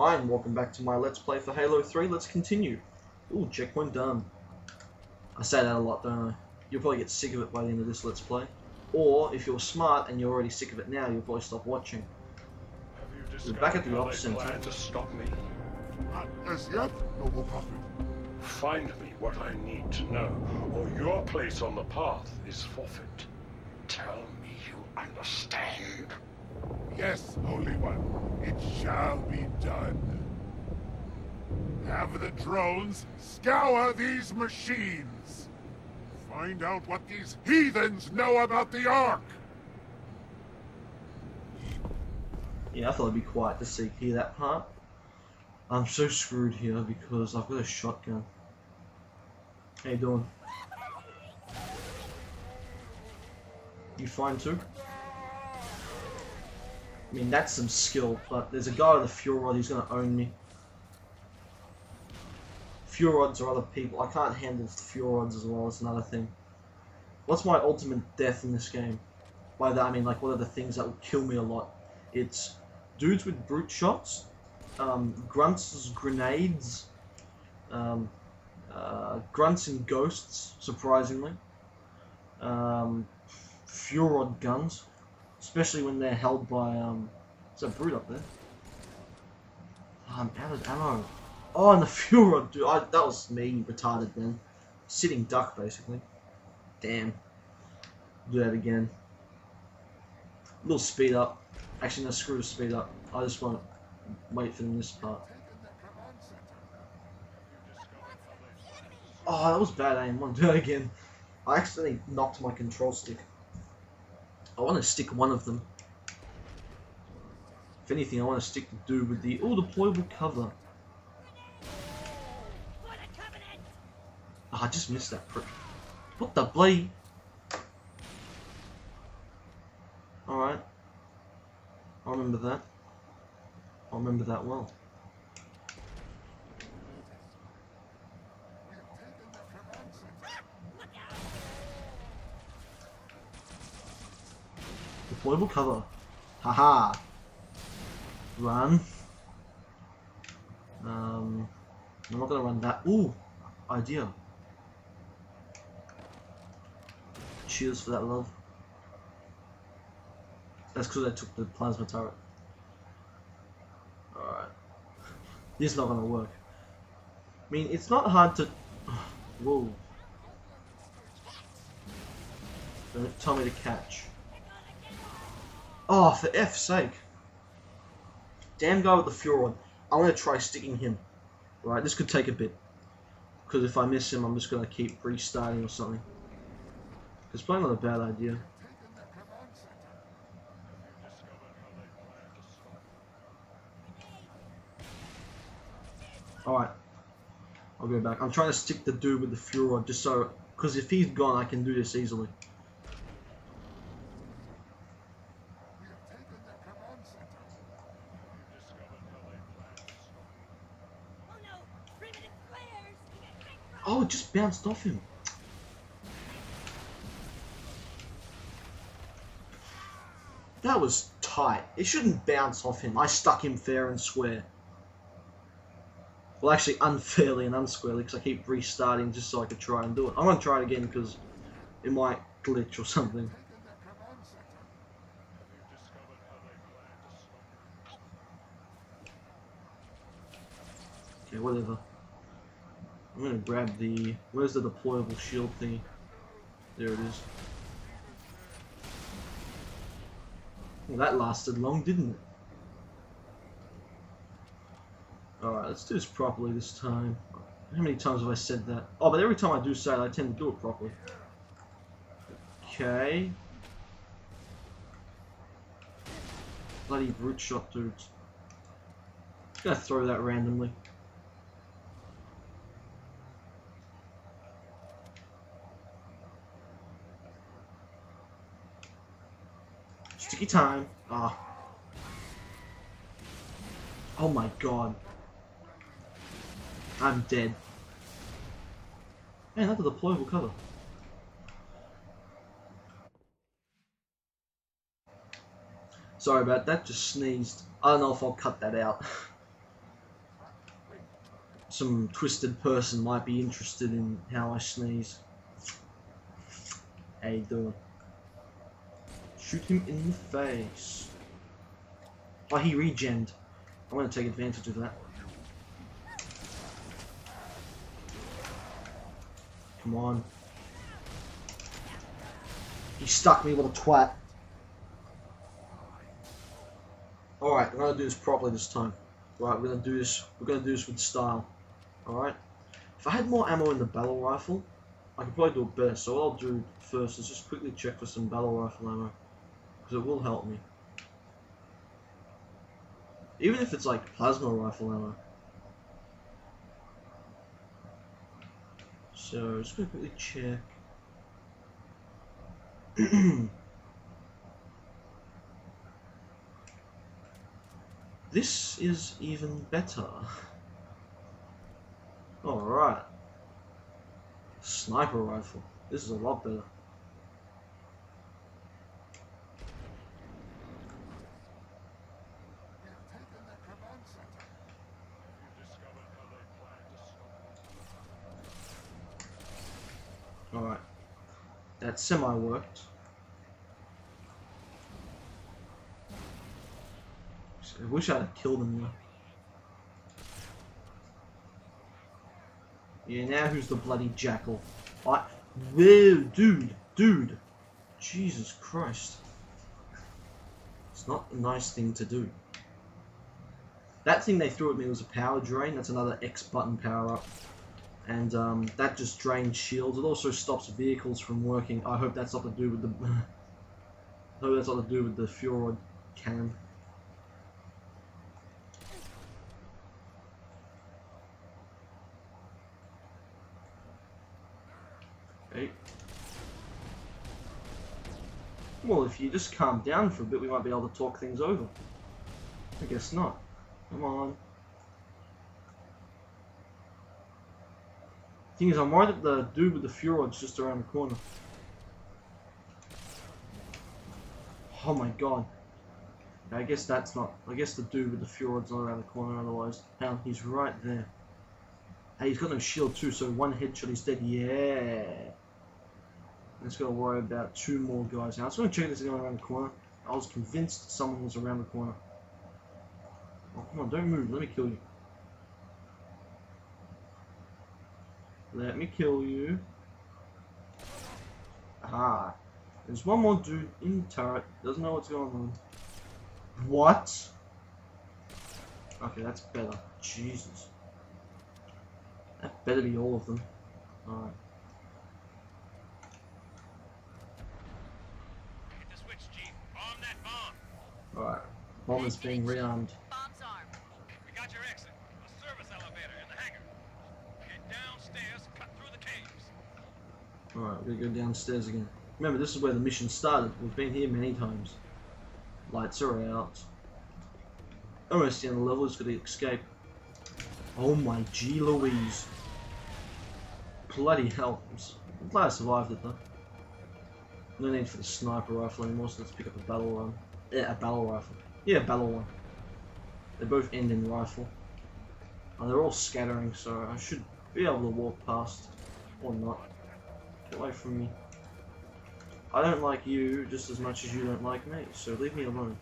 Hi and welcome back to my Let's Play for Halo 3. Let's continue. Ooh, checkpoint done. I say that a lot, don't I? You'll probably get sick of it by the end of this Let's Play. Or, if you're smart and you're already sick of it now, you'll probably stop watching. Have We're back at the discovered how ops they center. plan to stop me? Not as yet, noble prophet. Find me what I need to know, or your place on the path is forfeit. Tell me you understand. Yes, Holy One, it shall be done. Have the drones scour these machines. Find out what these heathens know about the Ark. Yeah, I thought it'd be quiet to see hear that part. I'm so screwed here because I've got a shotgun. How you doing? You fine too? I mean, that's some skill, but there's a guy with a fuel rod who's gonna own me. Fuel rods are other people. I can't handle fuel rods as well, it's another thing. What's my ultimate death in this game? By that I mean, like, what are the things that will kill me a lot? It's dudes with brute shots, um, grunts' grenades, um, uh, grunts and ghosts, surprisingly, um, fuel rod guns, especially when they're held by, um, is that brute up there? Oh, I'm out of ammo. Oh, and the fuel rod, dude, I, that was me, retarded then. Sitting duck, basically. Damn. Do that again. A little speed up. Actually, no, screw the speed up. I just want to wait for this part. Oh, that was bad aim. I want to do that again. I accidentally knocked my control stick. I want to stick one of them. If anything, I want to stick the dude with the oh deployable cover. Oh, I just missed that prick. What the bloody? Alright. I remember that. I remember that well. Deployable cover. Haha. Run. Um, I'm not gonna run that. Ooh, idea. Cheers for that love. That's because I took the plasma turret. Alright. This is not gonna work. I mean, it's not hard to... Whoa. Don't tell me to catch. Oh, for F's sake. Damn guy with the fuel rod. I want to try sticking him. Right, this could take a bit. Because if I miss him, I'm just going to keep restarting or something. It's probably not a bad idea. Alright. I'll go back. I'm trying to stick the dude with the fuel rod just so... Because if he's gone, I can do this easily. Oh, it just bounced off him. That was tight. It shouldn't bounce off him. I stuck him fair and square. Well, actually, unfairly and unsquarely, because I keep restarting just so I could try and do it. I'm going to try it again because it might glitch or something. Okay, whatever. I'm gonna grab the... Where's the deployable shield thing? There it is. Well, that lasted long, didn't it? Alright, let's do this properly this time. How many times have I said that? Oh, but every time I do say it, I tend to do it properly. Okay. Bloody brute shot dudes. Just gonna throw that randomly. Time. Ah. Oh my god. I'm dead. Man, that's a deployable cover. Sorry about that, just sneezed. I don't know if I'll cut that out. some twisted person might be interested in how I sneeze. How you doing? Shoot him in the face. Oh, he regened. I'm gonna take advantage of that. Come on. He stuck me, with a twat. Alright, we're gonna do this properly this time. Right, we're gonna do this we're gonna do this with style. Alright? If I had more ammo in the battle rifle, I could probably do it better. So what I'll do first is just quickly check for some battle rifle ammo. Because it will help me. Even if it's like plasma rifle ammo. So just gonna quickly check. this is even better. Alright. Sniper rifle. This is a lot better. Alright. That semi worked. I wish I'd killed him though. Yeah, now who's the bloody jackal? I. Whoa, dude, dude. Jesus Christ. It's not a nice thing to do. That thing they threw at me was a power drain. That's another X button power up. And um, that just drains shields. It also stops vehicles from working. I hope that's not to do with the. I hope that's not to do with the fuel rod cannon. Okay. Well, if you just calm down for a bit, we might be able to talk things over. I guess not. Come on. Thing is, I'm worried that the dude with the fuel rod's just around the corner. Oh my god. I guess that's not. I guess the dude with the fuel rod's not around the corner otherwise. Hell, he's right there. Hey, he's got no shield too, so one headshot he's dead. Yeah. Let's go worry about two more guys now. I just want to check this anyone around the corner. I was convinced someone was around the corner. Oh, come on, don't move. Let me kill you. Let me kill you. Ah. There's one more dude in the turret. Doesn't know what's going on. What? Okay, that's better. Jesus. That better be all of them. Alright. Hit the switch, Chief. Arm that bomb. Alright. Bomb is being rearmed. Bomb's armed. We got your exit. A service elevator in the hangar. Get downstairs, cut through the caves. Alright, we go downstairs again. Remember, this is where the mission started. We've been here many times. Lights are out. Almost of the level, just gotta escape. Oh my G Louise. Bloody hell. I'm glad I survived it though. No need for the sniper rifle anymore, so let's pick up a battle run. Yeah, a battle rifle. Yeah, battle one. They both end in rifle. And they're all scattering, so I should be able to walk past. Or not. Get away from me. I don't like you just as much as you don't like me, so leave me alone.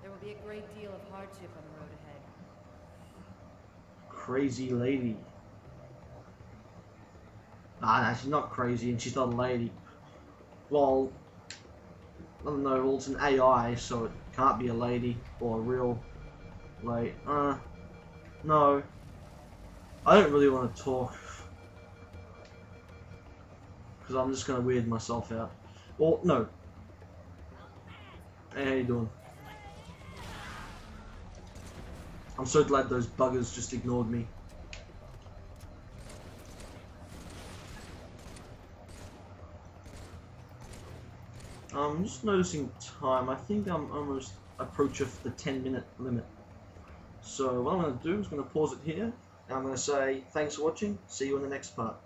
There will be a great deal of hardship on the road ahead. Crazy lady. Ah, no, she's not crazy and she's not a lady. Well, I don't know, well, it's an AI, so it can't be a lady or a real lady. Uh, no. I don't really want to talk. Because I'm just going to weird myself out. Well, no. Hey, how you doing? I'm so glad those buggers just ignored me. I'm just noticing time. I think I'm almost approaching the 10 minute limit. So what I'm going to do is going to pause it here. And I'm going to say thanks for watching. See you in the next part.